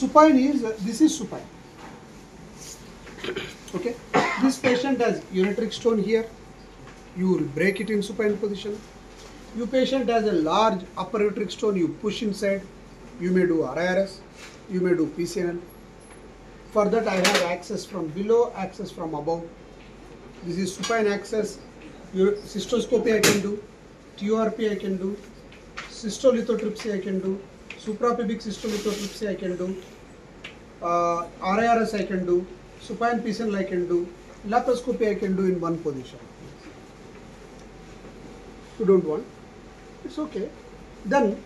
supine is uh, this is supine. Okay? This patient has ureteric stone here. You will break it in supine position. You patient has a large upper ureteric stone you push inside. You may do RIRS you may do PCNL for that I have access from below access from above. This is supine access. Your cystoscopy I can do. TURP I can do. Cystolithotripsy I can do suprapubic cystolithotripsy I can do uh, RIRS I can do supine PCNL I can do laparoscopy I can do in one position. You don't want? It's okay. Then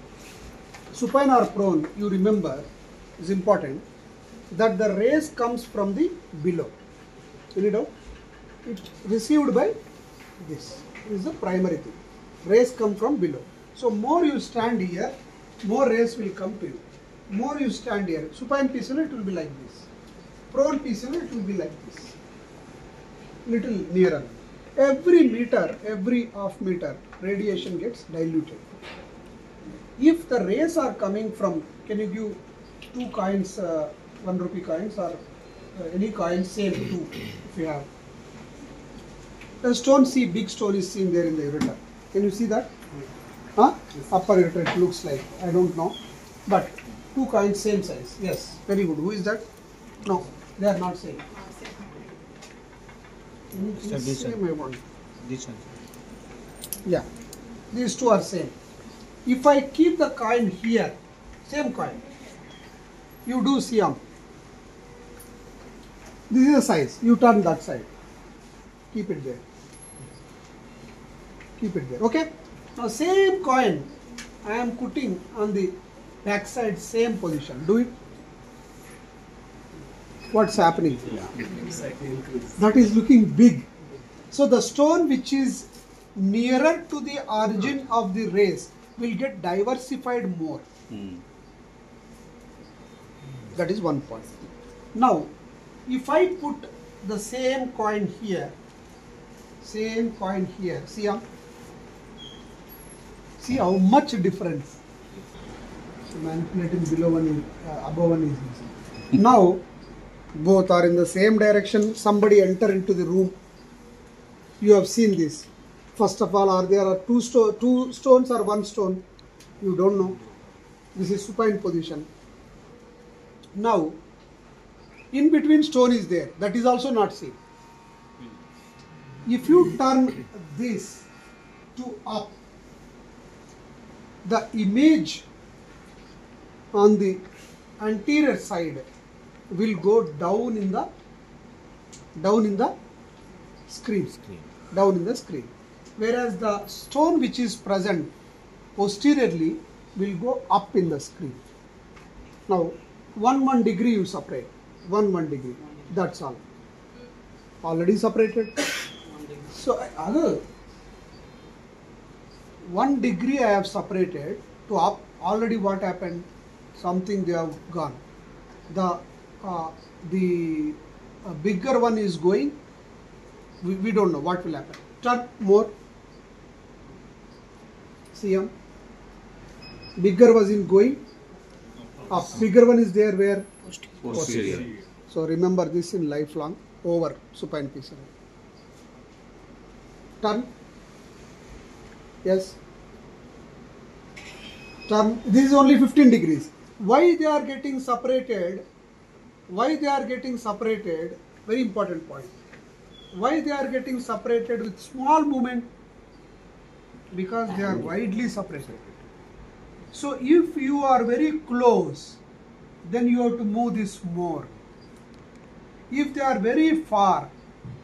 supine or prone you remember is important that the rays comes from the below. Any doubt? It received by this. Is the primary thing. Rays come from below. So more you stand here more rays will come to you. More you stand here. Supine PCNL it will be like this. Prone PCNL it will be like this. Little nearer. Every meter every half meter radiation gets diluted. If the rays are coming from can you give two coins uh, one rupee coins or uh, any coin same two if you have. The stone see big stone is seen there in the ureter can you see that huh upper ureter it looks like i don't know but two coins same size yes very good who is that no they are not same Sir, this one. same I want. This one. Yeah, these two are same. If I keep the coin here, same coin, you do Siam. This is the size. You turn that side. Keep it there. Keep it there. Okay. Now same coin, I am putting on the back side, same position. Do it. What's happening? That is looking big. So the stone which is nearer to the origin of the rays will get diversified more. That is one point. Now, if I put the same coin here, same coin here, see how, see how much difference. So manipulating below one, is, uh, above one is easy. now, both are in the same direction. Somebody enter into the room. You have seen this. First of all, are there are two, sto- two stones or one stone? You don't know. This is supine position. Now, in between stone is there. That is also not seen. If you turn this to up, the image on the anterior side will go down in the down in the screen, down in the screen. Whereas the stone which is present posteriorly will go up in the screen. Now one one degree you separate. One one degree. That's all. Already separated. So other one degree I have separated to up already what happened something they have gone the uh, the uh, bigger one is going we, we don't know what will happen turn more see um, bigger was in going up bigger one is there where Posterior. so remember this in lifelong over supine. Turn. Yes. This is only 15 degrees. Why they are getting separated? Why they are getting separated? Very important point. Why they are getting separated with small movement? Because they are widely separated. So if you are very close, then you have to move this more. If they are very far,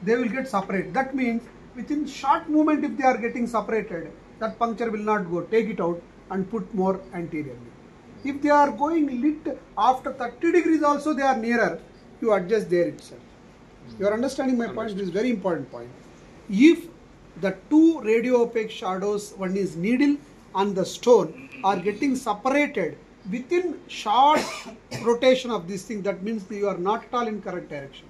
they will get separated. That means within short movement, if they are getting separated, that puncture will not go. Take it out and put more anteriorly. If they are going lit after 30 degrees also they are nearer, you adjust there itself. You are understanding my point? This is very important point. If the two radio opaque shadows, one is needle and the stone, are getting separated within short rotation of this thing, that means you are not at all in correct direction.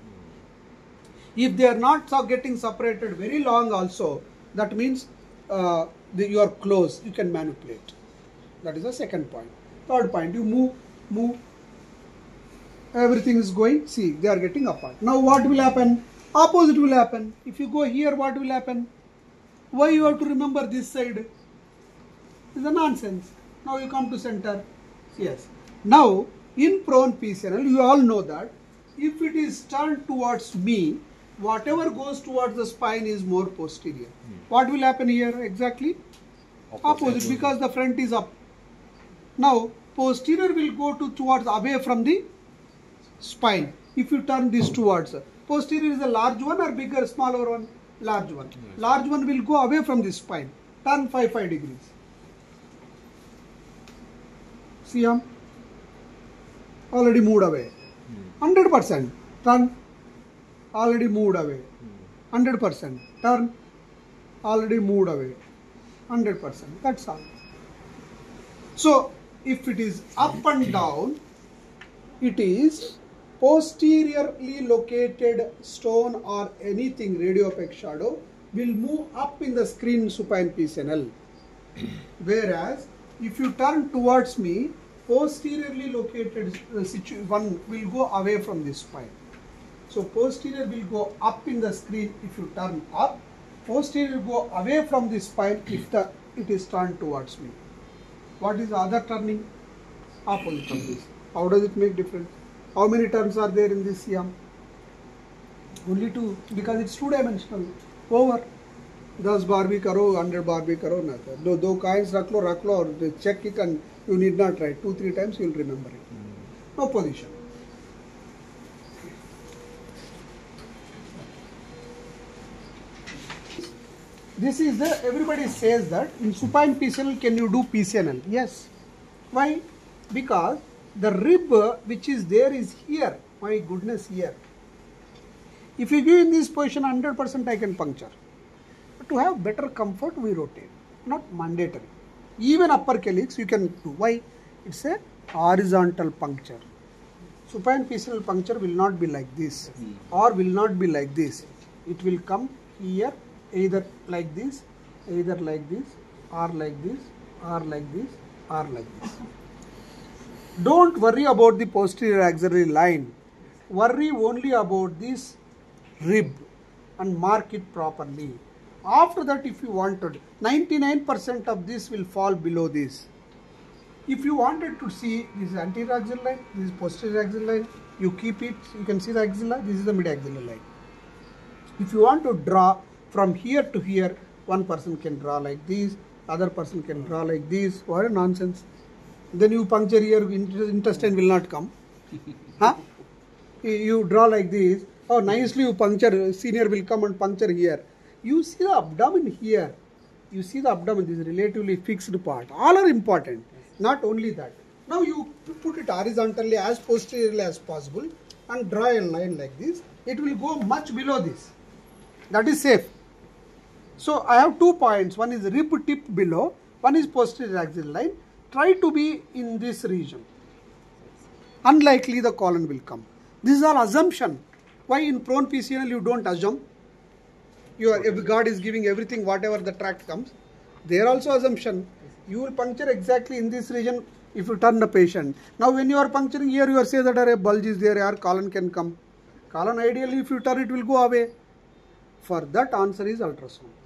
If they are not getting separated very long also, that means uh, you are close, you can manipulate. That is the second point. Third point, you move, move, everything is going, see, they are getting apart. Now what will happen? Opposite will happen. If you go here, what will happen? Why you have to remember this side? It's a nonsense. Now you come to center. Yes. Now, in prone PCNL, you all know that if it is turned towards me, whatever goes towards the spine is more posterior. What will happen here exactly? Opposite, because the front is up. Now, posterior will go to towards away from the spine. If you turn this towards, posterior is a large one or bigger, smaller one? Large one. Large one will go away from the spine. Turn 5 5 degrees. See him? Already moved away. Hmm. 100%. Turn. Already moved away. 100%. Turn. Already moved away. 100%. That's all. So, if it is up and down, it is posteriorly located stone or anything radiopaque shadow will move up in the screen supine PCNL. Whereas, if you turn towards me, posteriorly located uh, one will go away from this spine. So posterior will go up in the screen if you turn up. Posterior will go away from the spine if the it is turned towards me. What is the other turning? Opposite of this. How does it make difference? How many turns are there in this yam? Only two because it's two dimensional. Over. दस बार भी करो hundred बार भी करो ना तो दो दो coins रख लो रख लो और check it and you need not write two three times you will remember it no position This is the everybody says that in supine PCNL can you do PCNL? Yes. Why? Because the rib which is there is here. My goodness, here. If you give in this position 100% I can puncture. But to have better comfort we rotate. Not mandatory. Even upper calyx you can do. Why? It's a horizontal puncture. Supine PCNL puncture will not be like this hmm. or will not be like this. It will come here either like this, either like this, or like this, or like this, or like this. Don't worry about the posterior axillary line. Worry only about this rib and mark it properly. After that, if you wanted, 99% of this will fall below this. If you wanted to see this anterior axillary line, this is posterior axillary line, you keep it, you can see the axilla, this is the mid axillary line. If you want to draw from here to here, one person can draw like this, other person can draw like this. What a nonsense. Then you puncture here, int- intestine will not come. huh? You- draw like this. Oh, nicely you puncture, senior will come and puncture here. You see the abdomen here. You see the abdomen, this is relatively fixed part. All are important. Not only that. Now you put it horizontally as posteriorly as possible and draw a line like this. It will go much below this. That is safe. So I have two points. One is rib tip below, one is posterior axillary line. Try to be in this region. Unlikely the colon will come. This is all assumption. Why in prone PCNL you don't assume? You are, if God is giving everything, whatever the tract comes, there also assumption. You will puncture exactly in this region if you turn the patient. Now when you are puncturing here, you are saying that a bulge is there, or colon can come. Colon ideally if you turn it will go away. For that answer is ultrasound.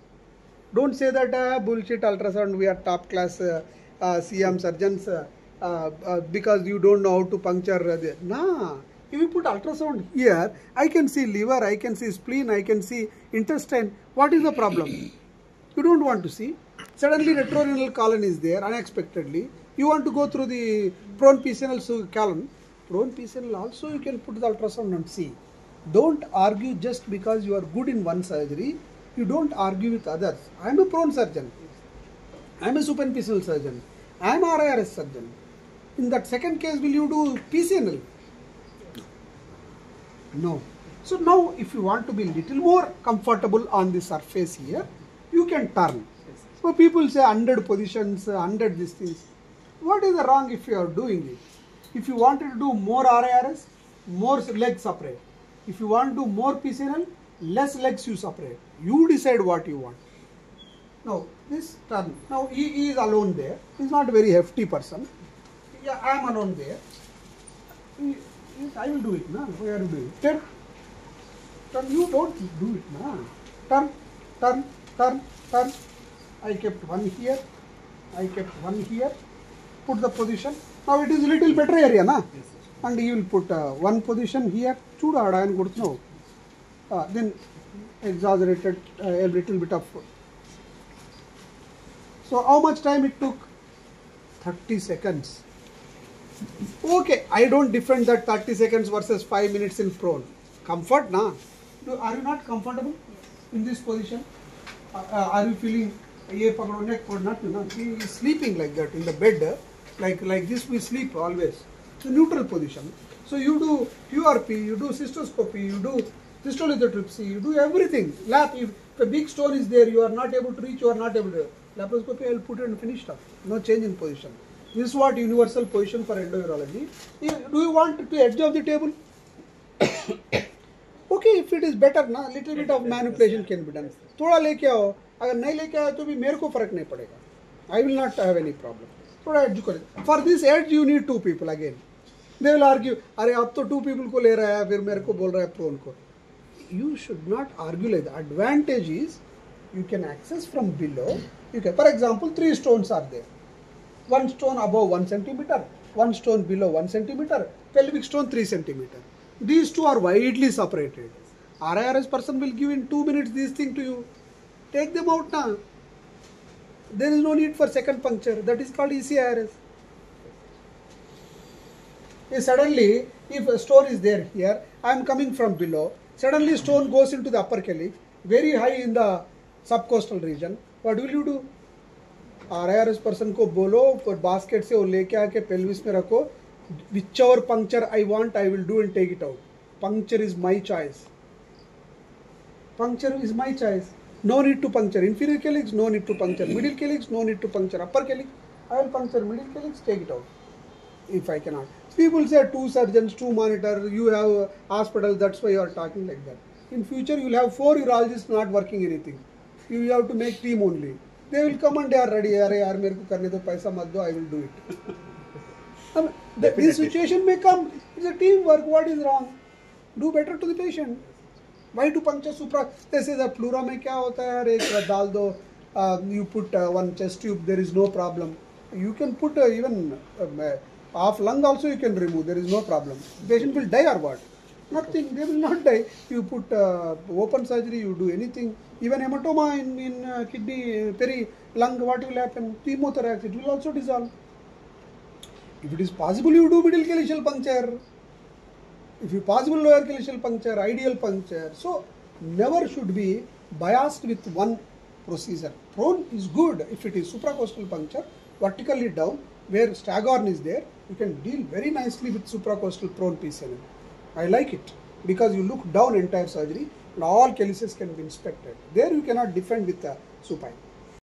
Don't say that uh, bullshit ultrasound. We are top class uh, uh, CM surgeons uh, uh, uh, because you don't know how to puncture. The, nah. If you put ultrasound here, I can see liver, I can see spleen, I can see intestine. What is the problem? You don't want to see. Suddenly retrorenal colon is there unexpectedly. You want to go through the prone PCNL colon. Prone PCNL also you can put the ultrasound and see. Don't argue just because you are good in one surgery. You don't argue with others. I am a prone surgeon. I am a supine PCNL surgeon. I am RIRS surgeon. In that second case, will you do PCNL? No. So now if you want to be little more comfortable on the surface here, you can turn. So people say 100 positions, 100 these things. What is the wrong if you are doing it? If you wanted to do more RIRS, more leg separate. If you want to do more PCNL, less legs you separate. You decide what you want. Now this turn. Now he, he is alone there. He is not a very hefty person. Yeah, I am alone there. He, I will do it, na? We are doing it. Turn. Turn. You don't do it, na? Turn, turn, turn, turn. I kept one here. I kept one here. Put the position. Now it is little better area, na? Yes, sir. and you will put uh, one position here. Chuda, I am good now. uh, then exaggerated uh, a little bit of. So how much time it took? 30 seconds. Okay, I don't defend that 30 seconds versus 5 minutes in prone. Comfort, na? Are you not comfortable in this position? Uh, uh are you feeling Yeah, pakdo neck or not? He is sleeping like that in the bed. Like like this we sleep always. The neutral position. So you do QRP, you do cystoscopy, you do cystolithotripsy you do everything lap if if a big stone is there you are not able to reach you are not able to laparoscopy i will put it and finish stuff no change in position this is what universal position for endourology do you want to edge of the table okay if it is better ना little bit of manipulation can be done थोड़ा लेके आओ अगर नहीं लेके आए तो भी मेरे को फ़र्क नहीं पड़ेगा I will not have any problem थोड़ा एड्ज करो for this edge you need to people again they will argue अरे अब तो टू पीपल को ले रहा है फिर मेरे को बोल रहा है प्रोन को you should not argue like that. Advantage is you can access from below. You can, for example, three stones are there. One stone above one centimeter, one stone below one centimeter, pelvic stone three centimeter. These two are widely separated. RIRS person will give in two minutes this thing to you. Take them out now. There is no need for second puncture. That is called ECIRS. Suddenly, if a stone is there here, I am coming from below. suddenly stone goes into the upper calif very high in the subcoastal region. What will you do? R I R S person को बोलो basket से वो लेके आके pelvis में रखो whichever puncture I want I will do and take it out puncture is my choice puncture is my choice no need to puncture inferior लिए no need to puncture middle calyx no need to puncture upper calyx I will puncture middle calyx take it out if I cannot People say two surgeons, two monitor, you have a hospital, that's why you are talking like that. In future, you will have four urologists not working anything. You have to make team only. They will come and they are ready. अरे यार मेरे को करने दो पैसा मत दो I will do it. I mean, the, this situation may come. It's a teamwork. What is wrong? Do better to the patient. Why to puncture supra? जैसे the pleura में क्या होता है यार एक डाल दो uh, you put uh, one chest tube there is no problem. You can put uh, even um, uh, half lung also you can remove. There is no problem. Patient will die or what? Nothing. They will not die. You put uh, open surgery. You do anything. Even hematoma in in uh, kidney, uh, peri lung. What will happen? Chemotherapy. It will also dissolve. If it is possible, you do middle calyceal puncture. If you possible lower calyceal puncture, ideal puncture. So never should be biased with one procedure. Prone is good if it is supracostal puncture, vertically down, where staghorn is there, you can deal very nicely with supracostal prone PCNL. I like it because you look down entire surgery and all calyces can be inspected. There you cannot defend with the supine.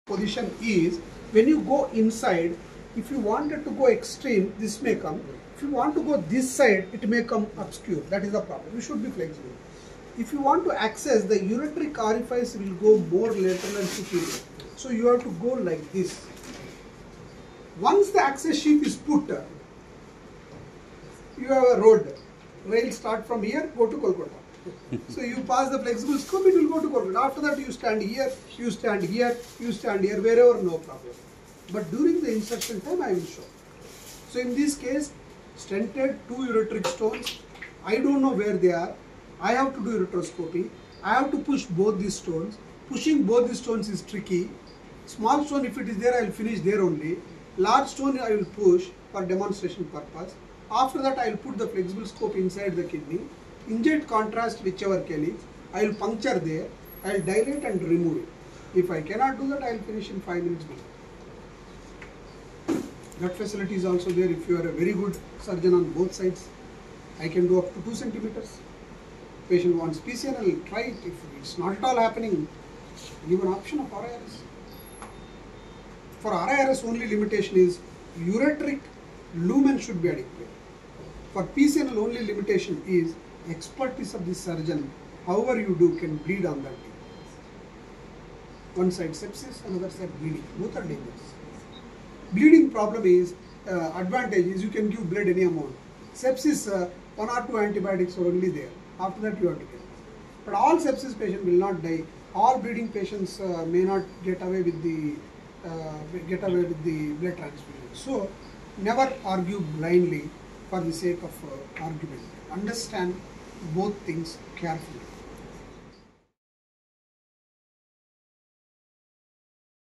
Position is when you go inside if you wanted to go extreme this may come. If you want to go this side it may come obscure. That is the problem. You should be flexible. If you want to access the ureteric orifice will go more lateral and superior. So you have to go like this. Once the access sheath is put you have a road rail start from here go to kolkata so you pass the flexible scope, it will go to Kolkata. After that, you stand here, you stand here, you stand here, wherever, no problem. But during the insertion time, I will show. So in this case, stented two ureteric stones. I don't know where they are. I have to do ureteroscopy. I have to push both these stones. Pushing both these stones is tricky. Small stone, if it is there, I will finish there only. Large stone, I will push for demonstration purpose. After that, I will put the flexible scope inside the kidney. Inject contrast whichever calyx. I will puncture there. I will dilate and remove it. If I cannot do that, I will finish in 5 minutes below. That facility is also there if you are a very good surgeon on both sides. I can do up to 2 centimeters. Patient wants PCNL, try it. If it's not at all happening, give an option of RIRS. For RIRS, only limitation is ureteric lumen should be adequate. For PCNL only limitation is expertise of the surgeon, however you do can bleed on that. One side sepsis, another side bleeding, both are dangerous. Bleeding problem is, uh, advantage is you can give blood any amount. Sepsis, uh, one or two antibiotics are only there. After that you have to get. But all sepsis patients will not die. All bleeding patients uh, may not get away with the uh, get away with the blood transfusion. So never argue blindly for the sake of uh, argument. Understand both things carefully.